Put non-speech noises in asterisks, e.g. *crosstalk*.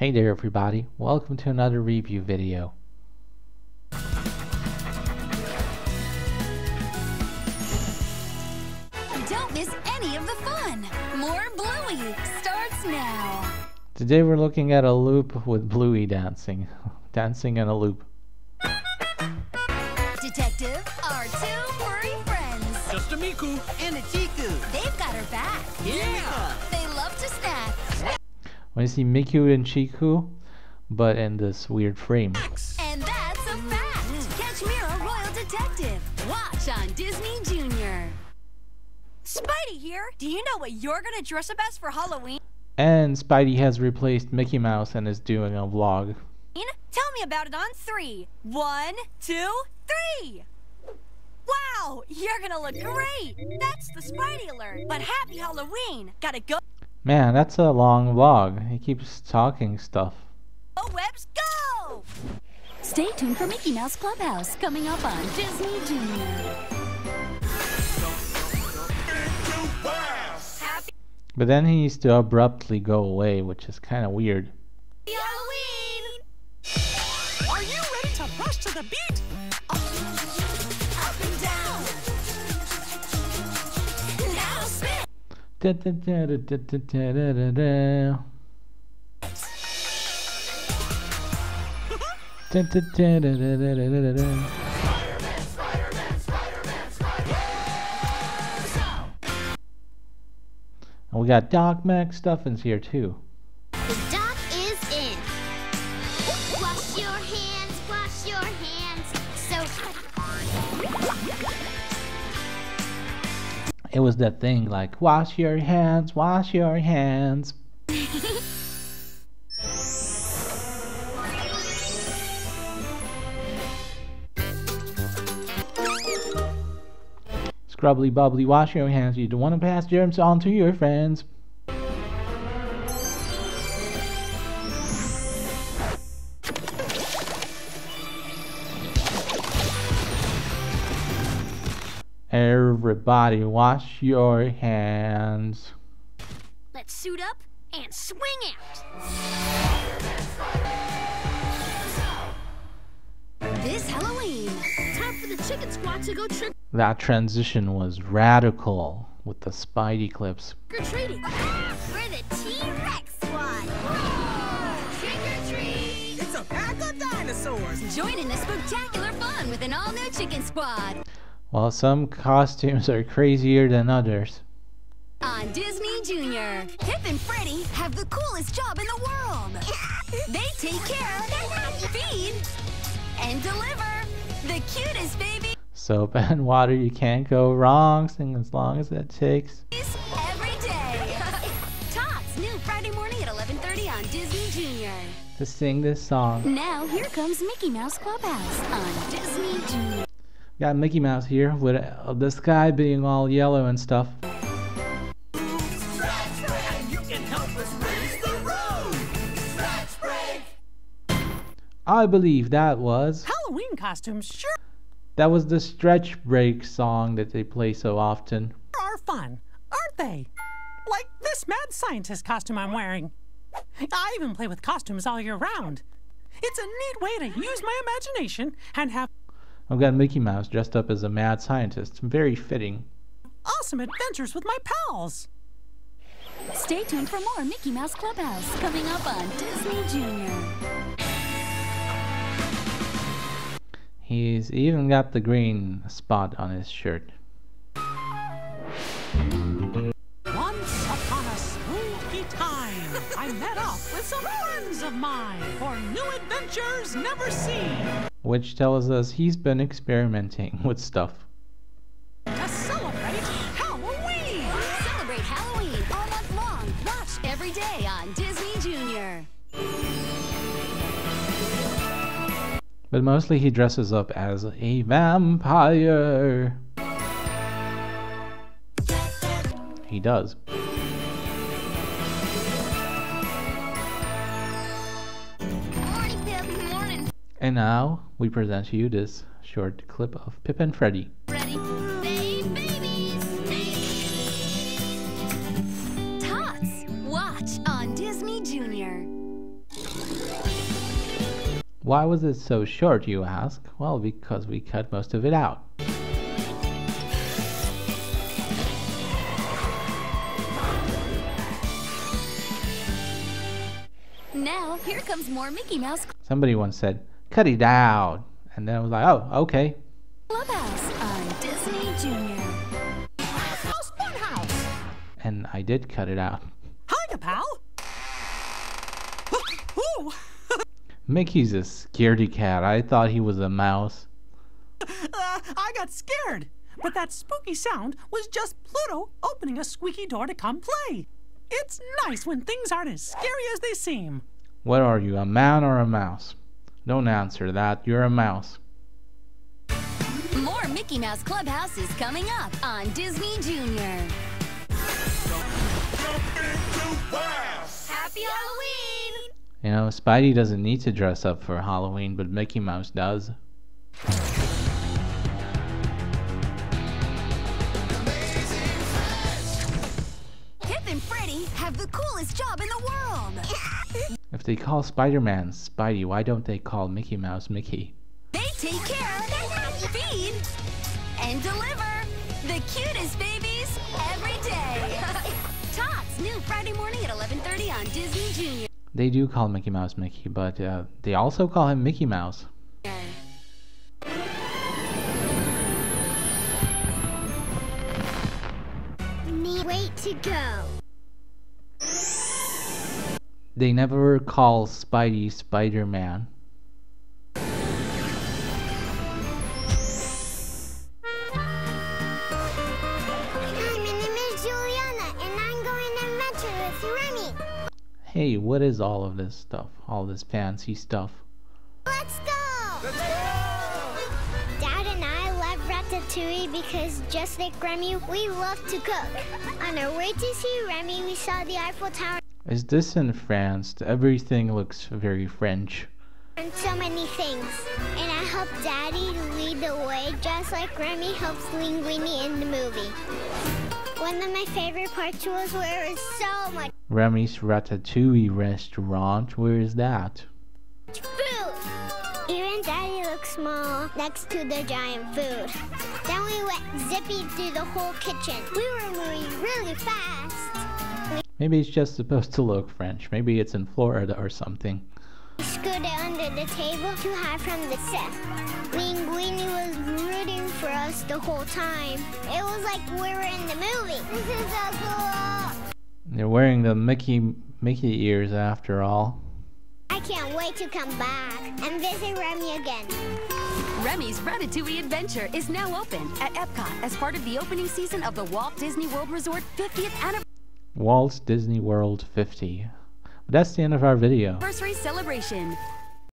Hey there everybody, welcome to another review video. Don't miss any of the fun! More Bluey starts now! Today we're looking at a loop with Bluey dancing. *laughs* dancing in a loop. Detective are two furry friends. Just a Mikku. and a Chikku. They've got her back. Yeah. When you see Mikku and Chikku, but in this weird frame. And that's a fact! Catch Mira Royal Detective. Watch on Disney Junior. Spidey here. Do you know what you're gonna dress up as for Halloween? And Spidey has replaced Mickey Mouse and is doing a vlog. Tell me about it on three. One, two, three. Wow, you're gonna look great. That's the Spidey alert. But happy Halloween. Gotta go, Man, that's a long vlog. He keeps talking stuff. Oh, webs, go! Stay tuned for Mickey Mouse Clubhouse coming up on Disney Junior. But then he needs to abruptly go away, which is kind of weird. Halloween! Are you ready to rush to the beat? Da, da, da, da, da, da, da, da, da. Da, da, da, da, da, da, da. And we got Doc McStuffins here too. The doc is in. Wash your hands, wash your hands. It was that thing like, wash your hands, wash your hands. Scrubbly bubbly, wash your hands. You don't want to pass germs on to your friends. Everybody, wash your hands. let's suit up and swing out. This Halloween, Time for the chicken squad to go trick That transition was radical with the Spidey clips. or treating. We're the T-Rex squad. Trick or treat. It's a pack of dinosaurs. join in the spectacular fun with an all-new Chicken Squad While some costumes are crazier than others. on Disney Junior. Pip and Freddy have the coolest job in the world. *laughs* They take care, of their feed, and deliver the cutest baby. Soap and *laughs* water, you can't go wrong. Sing as long as it takes. every day. *laughs* Tots, new Friday morning at 11:30 on Disney Junior. To sing this song. Now here comes Mickey Mouse Clubhouse on Disney Junior. Got Mickey Mouse here with uh, the sky being all yellow and stuff. And you can help us raise the road. I believe that was Halloween costumes sure that was the stretch break song that they play so often. are fun, aren't they? Like this mad scientist costume I'm wearing. I even play with costumes all year round. It's a neat way to use my imagination and have I've got Mickey Mouse dressed up as a mad scientist. Very fitting. awesome adventures with my pals. Stay tuned for more Mickey Mouse Clubhouse coming up on Disney Junior. He's even got the green spot on his shirt. Once upon a spooky time, I met up with some friends of mine for new adventures never seen. Which tells us he's been experimenting *laughs* with stuff. To celebrate Halloween! Celebrate Halloween all month long. Watch every day on Disney Junior. But mostly he dresses up as a vampire. He does. And now we present to you this short clip of Pip and Freddy. Ready? Babe, babies. Tots, watch on Disney Junior. Why was it so short, you ask? Well, because we cut most of it out. Now, here comes more Mickey Mouse Somebody once said, cut it out. And then I was like, oh, okay. Clubhouse on Disney Junior. Funhouse! And I did cut it out. Hiya, pal! *laughs* Mickey's a scaredy cat. I thought he was a mouse. Uh, I got scared. But that spooky sound was just Pluto opening a squeaky door to come play. It's nice when things aren't as scary as they seem. What are you, a man or a mouse? Don't answer that. You're a mouse. More Mickey Mouse Clubhouse is coming up on Disney Junior. Happy Halloween! You know, Spidey doesn't need to dress up for Halloween, but Mickey Mouse does. And Freddy have the coolest job in the world. *laughs* If they call Spider-Man Spidey, why don't they call Mickey Mouse Mickey? They take care, feed, and deliver the cutest babies every day. *laughs* Tots, new Friday morning at 11:30 on Disney Junior. They do call Mickey Mouse Mickey, but uh, they also call him Mickey Mouse. Neat way to go. They never call Spidey Spider-Man. Hey, what is all of this stuff? All this fancy stuff? Let's go! Dad and I love Ratatouille because just like Remy, we love to cook. On our way to see Remy, we saw the Eiffel Tower Is this in France? Everything looks very French. and so many things. And I helped Daddy lead the way just like Remy helps Linguini in the movie. One of my favorite parts was where it was so much Remy's Ratatouille restaurant, where is that? food. Even Daddy looked small next to the giant food. Then we went zipping through the whole kitchen. We were moving really fast. Maybe it's just supposed to look French. Maybe it's in Florida or something. We scooted under the table to hide from the set. Linguini was rooting for us the whole time. It was like we were in the movie. This is so cool. They're wearing the Mickey Mickey ears after all. I can't wait to come back and visit Remy again. Remy's Ratatouille Adventure is now open at Epcot as part of the opening season of the Walt Disney World Resort 50th Walt Disney World 50. But that's the end of our video. Anniversary Celebration.